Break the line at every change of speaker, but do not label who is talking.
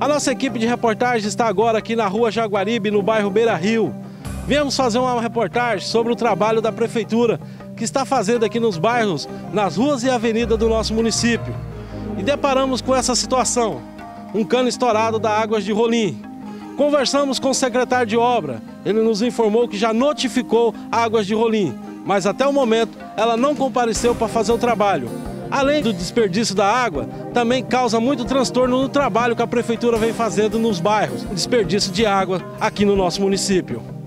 A nossa equipe de reportagem está agora aqui na rua Jaguaribe, no bairro Beira Rio. Viemos fazer uma reportagem sobre o trabalho da prefeitura que está fazendo aqui nos bairros, nas ruas e avenidas do nosso município. E deparamos com essa situação, um cano estourado da Águas de Rolim. Conversamos com o secretário de obra, ele nos informou que já notificou Águas de Rolim, mas até o momento ela não compareceu para fazer o trabalho. Além do desperdício da água, também causa muito transtorno no trabalho que a prefeitura vem fazendo nos bairros, desperdício de água aqui no nosso município.